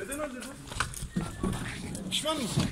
Neden öldürdün? Pişman mısın?